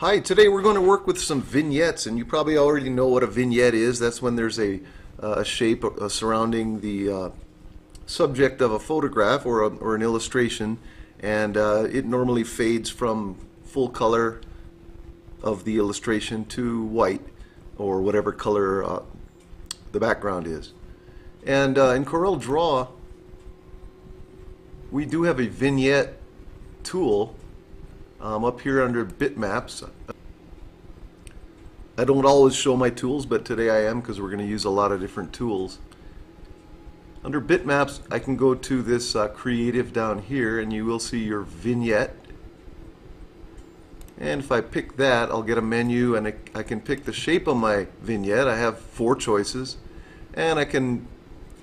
Hi, today we're going to work with some vignettes, and you probably already know what a vignette is. That's when there's a, uh, shape uh, surrounding the uh, subject of a photograph or, a, or an illustration, and uh, it normally fades from full color of the illustration to white or whatever color uh, the background is. And uh, in Corel Draw, we do have a vignette tool um, up here under bitmaps. I don't always show my tools, but today I am because we're going to use a lot of different tools. Under bitmaps, I can go to this uh, creative down here and you will see your vignette. And if I pick that, I'll get a menu and I can pick the shape of my vignette. I have four choices. And I can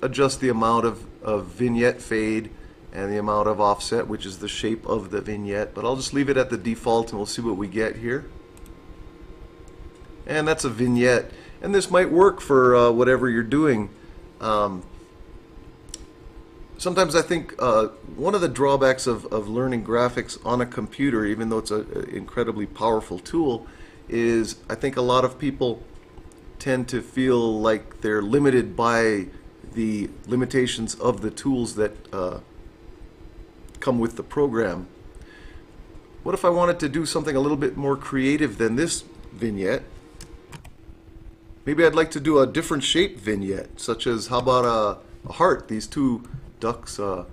adjust the amount of, of vignette fade and the amount of offset, which is the shape of the vignette. But I'll just leave it at the default and we'll see what we get here. And that's a vignette. And this might work for uh, whatever you're doing. Um, sometimes I think uh, one of the drawbacks of, of learning graphics on a computer, even though it's an incredibly powerful tool, is I think a lot of people tend to feel like they're limited by the limitations of the tools that uh, come with the program. What if I wanted to do something a little bit more creative than this vignette? Maybe I'd like to do a different shape vignette, such as how about a, a heart? These two ducks uh,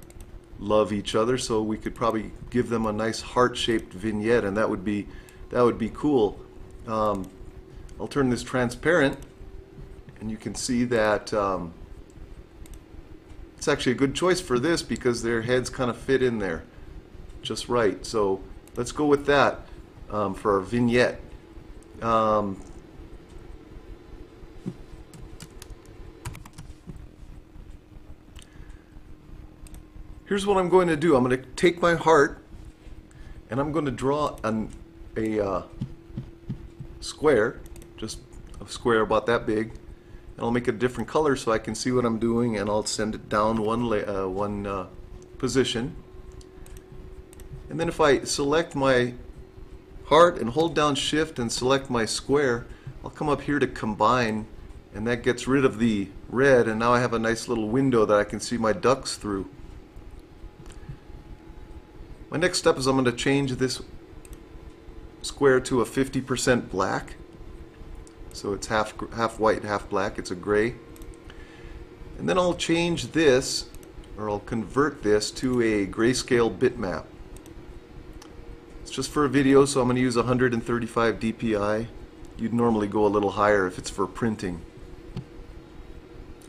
love each other, so we could probably give them a nice heart-shaped vignette, and that would be that would be cool. Um, I'll turn this transparent, and you can see that um, it's actually a good choice for this because their heads kind of fit in there just right. So let's go with that um, for our vignette. Um, here's what I'm going to do. I'm going to take my heart and I'm going to draw an, a uh, square, just a square about that big, and I'll make it a different color so I can see what I'm doing and I'll send it down one, uh, one uh, position. And then if I select my heart and hold down shift and select my square, I'll come up here to combine and that gets rid of the red and now I have a nice little window that I can see my ducks through. My next step is I'm going to change this square to a 50% black so it's half, half white, half black. It's a gray. And then I'll change this, or I'll convert this to a grayscale bitmap. It's just for a video, so I'm going to use 135 dpi. You'd normally go a little higher if it's for printing.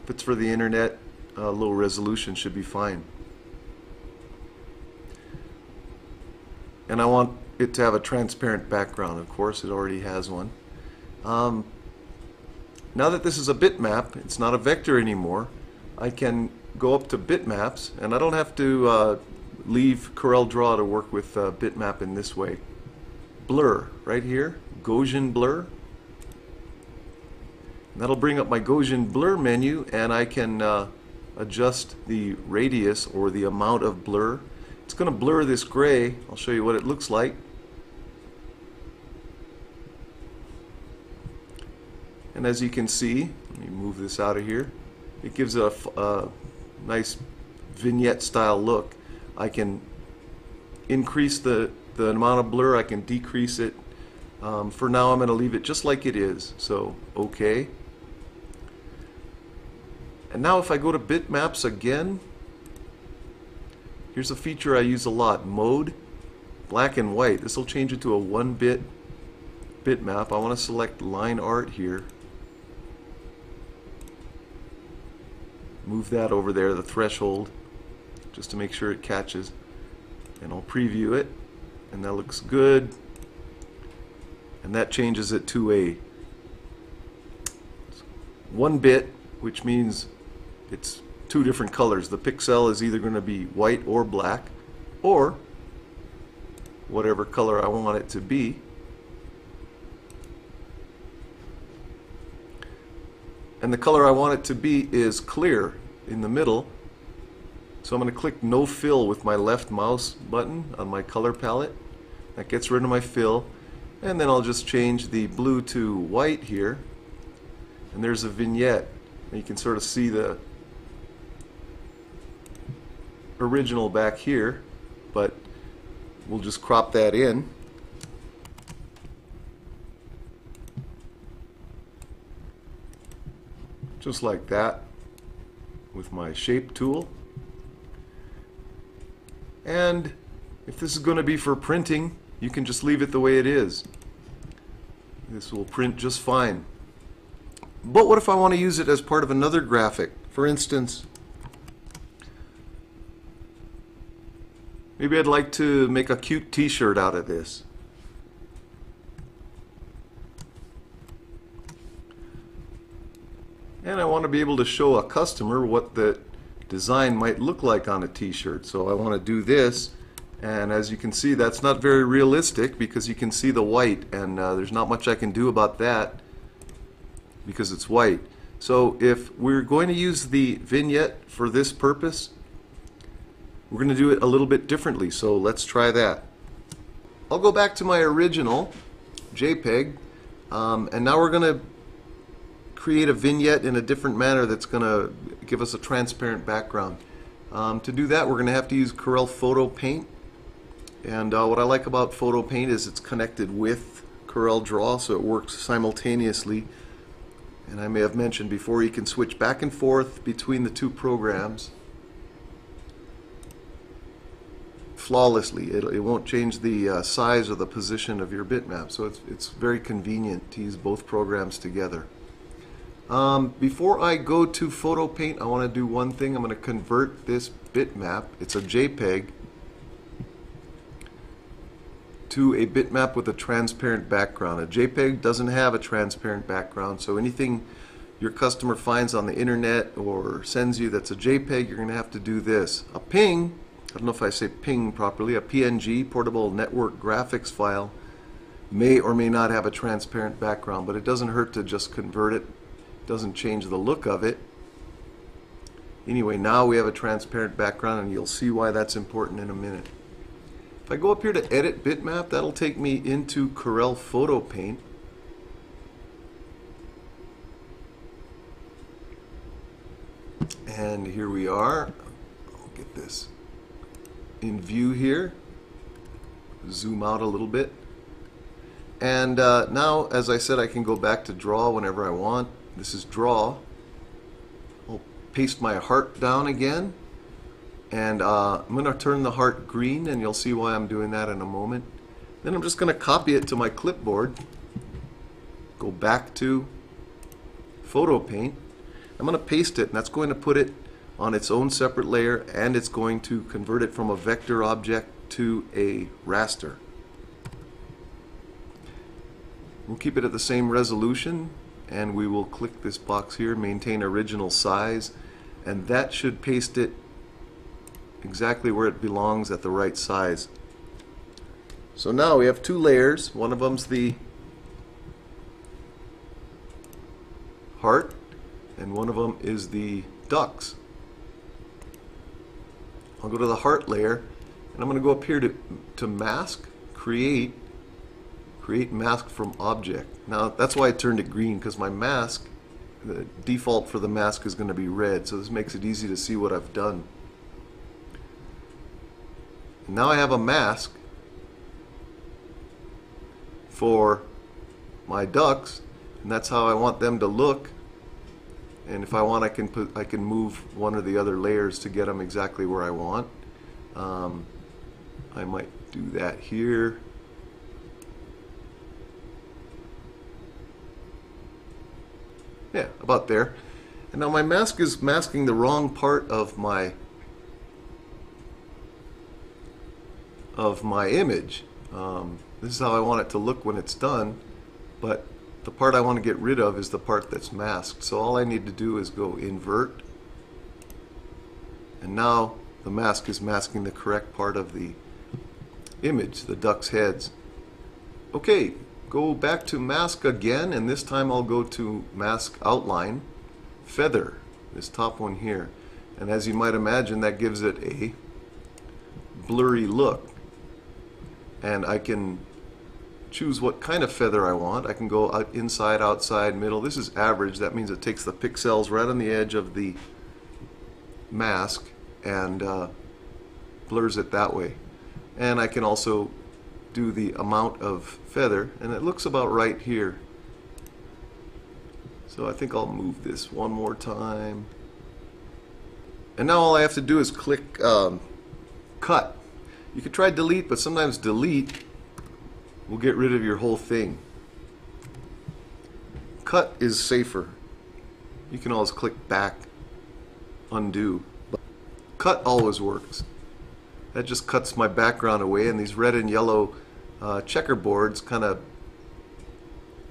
If it's for the internet, uh, low resolution should be fine. And I want it to have a transparent background, of course, it already has one. Um, now that this is a bitmap, it's not a vector anymore, I can go up to bitmaps and I don't have to uh, leave Corel Draw to work with uh, bitmap in this way. Blur, right here, Gaussian blur. That'll bring up my Gaussian blur menu and I can uh, adjust the radius or the amount of blur. It's going to blur this gray. I'll show you what it looks like. And as you can see, let me move this out of here, it gives a, a nice vignette style look. I can increase the, the amount of blur, I can decrease it. Um, for now I'm going to leave it just like it is, so OK. And now if I go to bitmaps again, here's a feature I use a lot, mode, black and white. This will change it to a one bit bitmap. I want to select line art here. Move that over there, the threshold, just to make sure it catches. And I'll preview it, and that looks good. And that changes it to a one bit, which means it's two different colors. The pixel is either going to be white or black, or whatever color I want it to be. And the color I want it to be is clear in the middle so I'm going to click no fill with my left mouse button on my color palette that gets rid of my fill And then I'll just change the blue to white here. And there's a vignette. And you can sort of see the original back here, but we'll just crop that in. Just like that with my shape tool. And if this is going to be for printing, you can just leave it the way it is. This will print just fine. But what if I want to use it as part of another graphic? For instance, maybe I'd like to make a cute t-shirt out of this. And I want to be able to show a customer what the design might look like on a t-shirt. So I want to do this and as you can see that's not very realistic because you can see the white and uh, there's not much I can do about that because it's white. So if we're going to use the vignette for this purpose we're going to do it a little bit differently so let's try that. I'll go back to my original JPEG um, and now we're going to create a vignette in a different manner that's going to give us a transparent background. Um, to do that we're going to have to use Corel Photo Paint and uh, what I like about Photo Paint is it's connected with Corel Draw so it works simultaneously and I may have mentioned before you can switch back and forth between the two programs flawlessly. It, it won't change the uh, size or the position of your bitmap so it's, it's very convenient to use both programs together. Um, before I go to Photo Paint, I want to do one thing. I'm going to convert this bitmap, it's a JPEG, to a bitmap with a transparent background. A JPEG doesn't have a transparent background, so anything your customer finds on the internet or sends you that's a JPEG, you're going to have to do this. A PNG, I don't know if I say PNG properly, a PNG, Portable Network Graphics file, may or may not have a transparent background, but it doesn't hurt to just convert it doesn't change the look of it. Anyway, now we have a transparent background and you'll see why that's important in a minute. If I go up here to edit bitmap, that'll take me into Corel Photo Paint. And here we are. I'll get this in view here. Zoom out a little bit. And uh, now, as I said, I can go back to draw whenever I want. This is draw. I'll paste my heart down again. And uh, I'm going to turn the heart green, and you'll see why I'm doing that in a moment. Then I'm just going to copy it to my clipboard. Go back to Photo Paint. I'm going to paste it, and that's going to put it on its own separate layer, and it's going to convert it from a vector object to a raster. We'll keep it at the same resolution and we will click this box here maintain original size and that should paste it exactly where it belongs at the right size. So now we have two layers. One of them's the heart and one of them is the ducks I'll go to the heart layer and I'm going to go up here to, to mask create create mask from object. Now that's why I turned it green because my mask, the default for the mask is going to be red so this makes it easy to see what I've done. Now I have a mask for my ducks and that's how I want them to look and if I want I can put I can move one or the other layers to get them exactly where I want um, I might do that here Yeah, about there. And now my mask is masking the wrong part of my of my image. Um, this is how I want it to look when it's done, but the part I want to get rid of is the part that's masked. So all I need to do is go invert, and now the mask is masking the correct part of the image, the duck's heads. Okay, go back to mask again and this time I'll go to mask outline feather this top one here and as you might imagine that gives it a blurry look and I can choose what kind of feather I want. I can go out inside, outside, middle. This is average. That means it takes the pixels right on the edge of the mask and uh, blurs it that way. And I can also do the amount of feather and it looks about right here. So I think I'll move this one more time. And now all I have to do is click um, cut. You could try delete, but sometimes delete will get rid of your whole thing. Cut is safer. You can always click back, undo. But cut always works. That just cuts my background away and these red and yellow uh, checkerboards kind of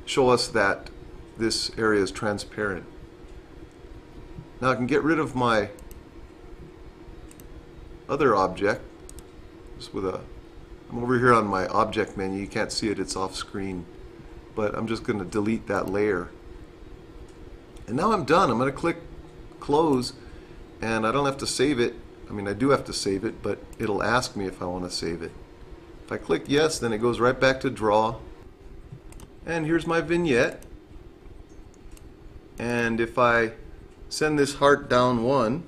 show us that this area is transparent. Now I can get rid of my other object just with a I'm over here on my object menu you can't see it it's off screen but I'm just gonna delete that layer and now I'm done I'm gonna click close and I don't have to save it I mean I do have to save it but it'll ask me if I want to save it if I click yes then it goes right back to draw and here's my vignette and if I send this heart down one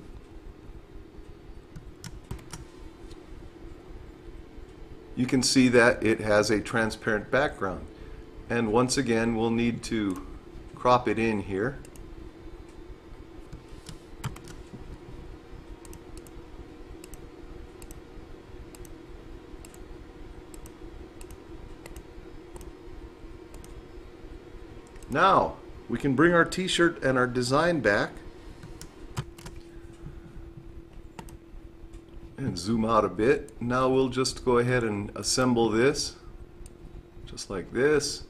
you can see that it has a transparent background. And once again, we'll need to crop it in here. Now, we can bring our t-shirt and our design back. And zoom out a bit. Now we'll just go ahead and assemble this just like this.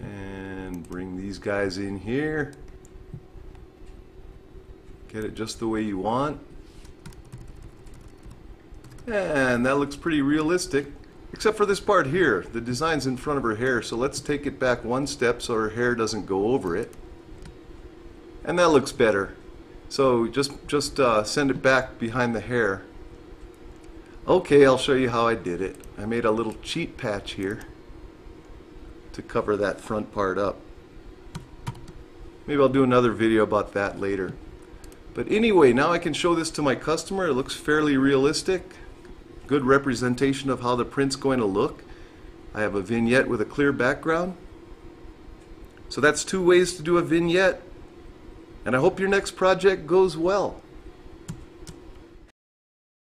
And bring these guys in here. Get it just the way you want. And that looks pretty realistic except for this part here the design's in front of her hair so let's take it back one step so her hair doesn't go over it and that looks better so just, just uh, send it back behind the hair. Okay, I'll show you how I did it. I made a little cheat patch here to cover that front part up. Maybe I'll do another video about that later. But anyway, now I can show this to my customer. It looks fairly realistic. Good representation of how the print's going to look. I have a vignette with a clear background. So that's two ways to do a vignette and I hope your next project goes well.